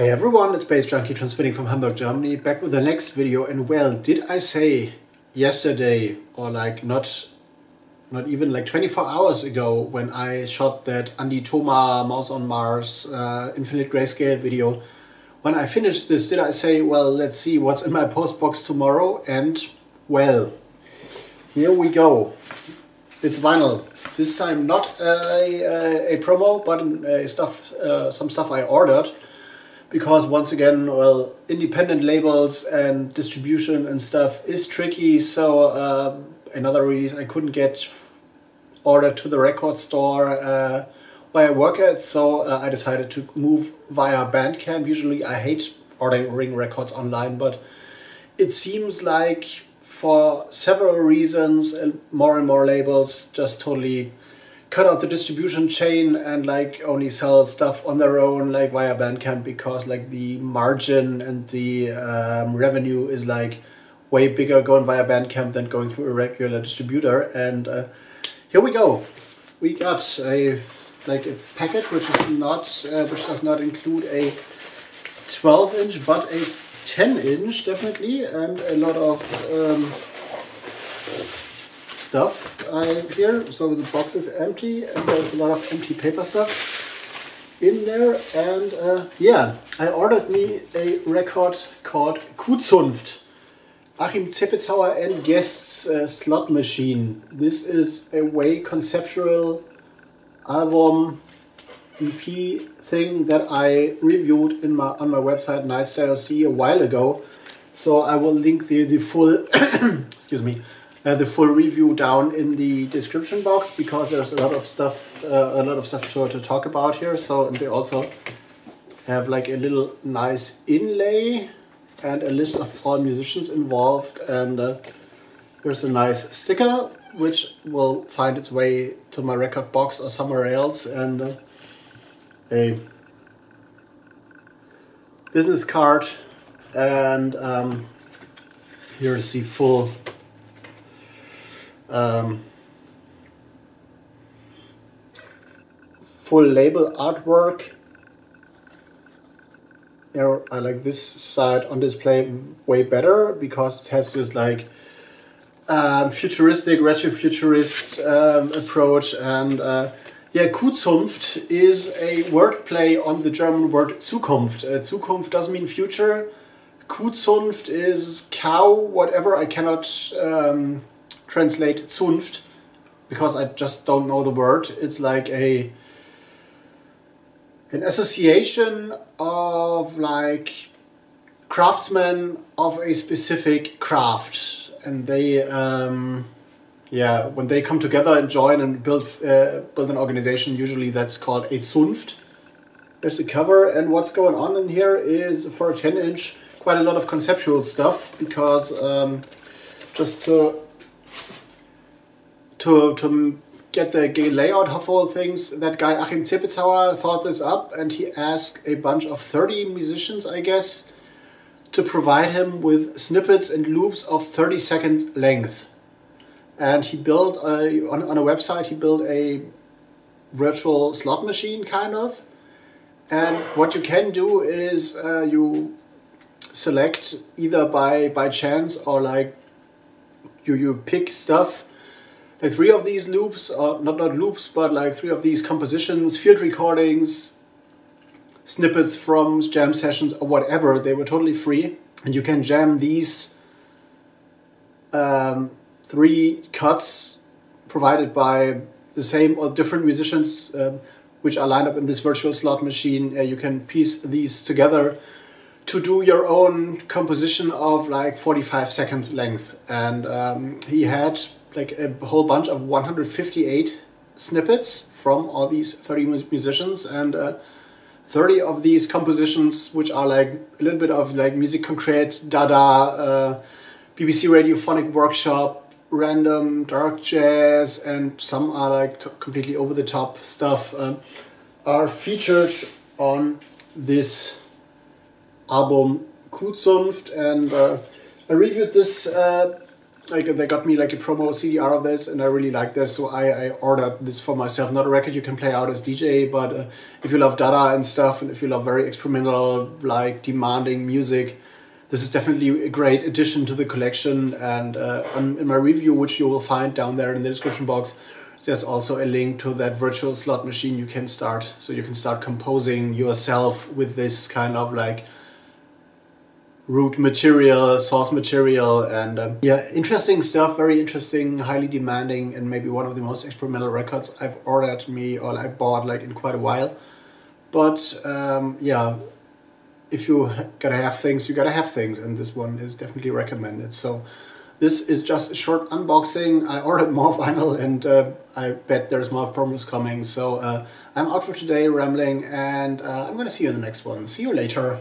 Hey everyone, it's baze.djunkiii transmitting from Hamburg, Germany, back with the next video. And well, did I say yesterday, or like not, not even like 24 hours ago, when I shot that Andi Toma Mouse on Mars uh, Infinite Grayscale video, when I finished this, did I say, well, let's see what's in my post box tomorrow? And well, here we go. It's vinyl. This time not a, a, a promo, but a stuff, uh, some stuff I ordered because once again, well, independent labels and distribution and stuff is tricky. So um, another reason I couldn't get ordered to the record store uh, where I work at. So uh, I decided to move via Bandcamp. Usually I hate ordering records online, but it seems like for several reasons and more and more labels just totally cut out the distribution chain and like only sell stuff on their own like via Bandcamp because like the margin and the um, revenue is like way bigger going via Bandcamp than going through a regular distributor. And uh, here we go. We got a like a packet which is not uh, which does not include a 12 inch but a 10 inch definitely and a lot of um, stuff I, here. So the box is empty and there's a lot of empty paper stuff in there. And uh, yeah, I ordered me a record called Kuhzunft. Achim Zepezauer and Guests uh, Slot Machine. This is a way conceptual album EP thing that I reviewed in my on my website Nightstyle a while ago. So I will link the, the full excuse me uh, the full review down in the description box because there's a lot of stuff, uh, a lot of stuff to, to talk about here. So and they also have like a little nice inlay and a list of all musicians involved. And uh, there's a nice sticker which will find its way to my record box or somewhere else. And uh, a business card and um, here's the full um, full label artwork. I like this side on display way better because it has this like um, futuristic, retrofuturist um, approach and uh, yeah, Kuhzunft is a wordplay on the German word Zukunft. Uh, Zukunft doesn't mean future. Kuhzunft is cow, whatever. I cannot um, translate Zunft because I just don't know the word. It's like a an association of like craftsmen of a specific craft and they um, yeah when they come together and join and build uh, build an organization usually that's called a Zunft there's the cover and what's going on in here is for a 10 inch quite a lot of conceptual stuff because um, just to to to get the layout of all things, that guy Achim Zepezauer thought this up and he asked a bunch of 30 musicians, I guess, to provide him with snippets and loops of 30 second length. And he built, a, on, on a website, he built a virtual slot machine kind of. And what you can do is uh, you select either by, by chance or like you, you pick stuff like three of these loops, uh, not not loops, but like three of these compositions, field recordings, snippets from jam sessions or whatever. They were totally free, and you can jam these um, three cuts provided by the same or different musicians, um, which are lined up in this virtual slot machine. Uh, you can piece these together to do your own composition of like 45 second length. And um, he had like a whole bunch of 158 snippets from all these 30 musicians and uh, 30 of these compositions which are like a little bit of like musique concrete dada uh, bbc radiophonic workshop random dark jazz and some are like completely over the top stuff um, are featured on this album Kuhzunft. And uh, I reviewed this uh, like they got me like a promo CDR of this, and I really like this, so I, I ordered this for myself. Not a record you can play out as DJ, but uh, if you love Dada and stuff, and if you love very experimental, like demanding music, this is definitely a great addition to the collection. And uh, in my review, which you will find down there in the description box, there's also a link to that virtual slot machine you can start. So you can start composing yourself with this kind of like root material, source material, and um, yeah, interesting stuff, very interesting, highly demanding, and maybe one of the most experimental records I've ordered me or I bought like in quite a while. But um, yeah, if you gotta have things, you gotta have things, and this one is definitely recommended. So this is just a short unboxing. I ordered more vinyl, and uh, I bet there's more promos coming. So uh, I'm out for today, rambling, and uh, I'm gonna see you in the next one. See you later.